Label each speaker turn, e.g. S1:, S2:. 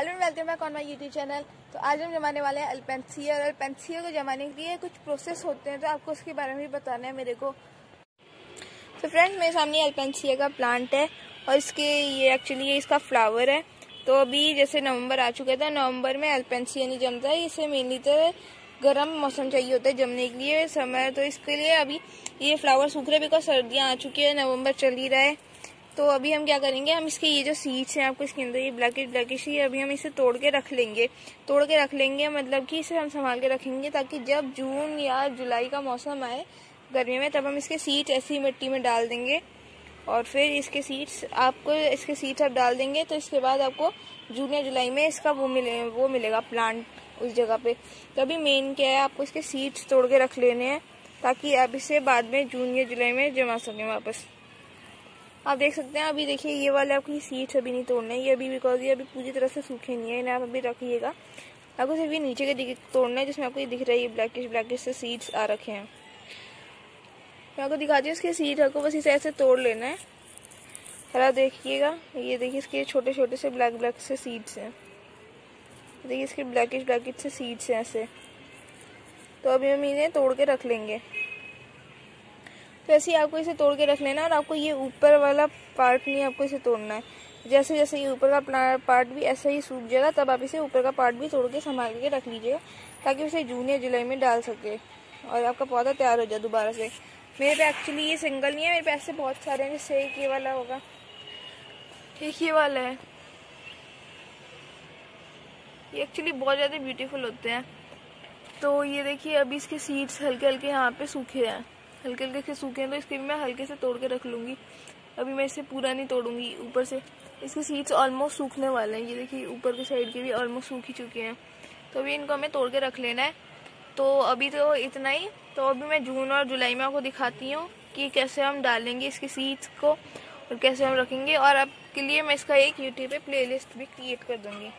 S1: Hello welcome back on my YouTube channel. तो आज हम जमाने वाले हैं अल्पेंसिया और अल्पेंसिया को जमाने के लिए कुछ प्रोसेस होते हैं तो आपको उसके बारे में भी बताना है मेरे को। तो फ्रेंड्स मेरे सामने अल्पेंसिया का प्लांट है और इसके ये एक्चुअली ये इसका फ्लावर है। तो अभी जैसे नवंबर आ चुका था, नवंबर में अल्पेंसिया नहीं जमता है। इसे मेनली तो गर्म मौसम चाहिए होता है जमने के लिए समय। तो इसके लिए अभी ये फ्लावर सूख रहे बिकॉज़ सर्दियाँ आ चुकी है, नवंबर चल ही रहा है। तो अभी हम क्या करेंगे, हम इसके ये जो सीड्स हैं आपको इसके अंदर, ये ब्लैकिश ब्लैकिश ही अभी हम इसे तोड़ के रख लेंगे। तोड़ के रख लेंगे मतलब कि इसे हम संभाल के रखेंगे ताकि जब जून या जुलाई का मौसम आए गर्मी में, तब हम इसके सीड्स ऐसी मिट्टी में डाल देंगे। और फिर इसके सीड्स आपको इसके सीड्स आप डाल देंगे तो इसके बाद आपको जून या जुलाई में इसका वो मिले, वो मिलेगा प्लांट उस जगह पे। तो अभी मेन क्या है, आपको इसके सीड्स तोड़ के रख लेने हैं ताकि आप इसे बाद में जून या जुलाई में जमा सकें वापस। आप देख सकते हैं, अभी देखिए ये वाले आपकी सीड्स अभी नहीं तोड़ने ये अभी बिकॉज़ ये अभी पूरी तरह से सूखे नहीं है, इन्हें आप अभी रखिएगा। आपको सिर्फ़ ये नीचे के तोड़ना है, जिसमें आपको ये दिख रहा है, ये ब्लैकिश ब्लैकिश से सीड्स आ रखे हैं। मैं आपको दिखाती हूँ, इसके सीड आपको बस इसे ऐसे तोड़ लेना है। जरा देखिएगा, ये देखिए इसके छोटे छोटे से ब्लैक ब्लैक से सीड्स हैं। देखिए इसके ब्लैकिश ब्लैकिश से सीड्स हैं ऐसे। तो अभी हम इन्हें तोड़ के रख लेंगे। तो ऐसे ही आपको इसे तोड़ के रख लेना और आपको ये ऊपर वाला पार्ट नहीं, आपको इसे तोड़ना है। जैसे जैसे ये ऊपर का पार्ट भी ऐसा ही सूख जाएगा, तब आप इसे ऊपर का पार्ट भी तोड़ के संभाल के रख लीजिएगा, ताकि उसे जून या जुलाई में डाल सके और आपका पौधा तैयार हो जाए दोबारा से। मेरे पे एक्चुअली ये सिंगल नहीं है, मेरे पे ऐसे बहुत सारे हैं, जैसे एक ये वाला होगा। एक ये वाला है। ये एक्चुअली बहुत ज़्यादा ब्यूटीफुल होते हैं। तो ये देखिए, अभी इसके सीड्स हल्के हल्के यहाँ पे सूखे हैं। हल्के हल्के से सूखे हैं तो इसके भी मैं हल्के से तोड़ के रख लूँगी। अभी मैं इसे पूरा नहीं तोड़ूँगी, ऊपर से। इसके सीड्स ऑलमोस्ट सूखने वाले हैं। ये देखिए, ऊपर के साइड के भी ऑलमोस्ट सूख ही चुके हैं। तो अभी इनको हमें तोड़ के रख लेना है। तो अभी तो इतना ही। तो अभी मैं जून और जुलाई में आपको दिखाती हूँ कि कैसे हम डालेंगे इसके सीड्स को और कैसे हम रखेंगे। और आपके लिए मैं इसका एक यूट्यूब पे प्लेलिस्ट भी क्रिएट कर दूँगी।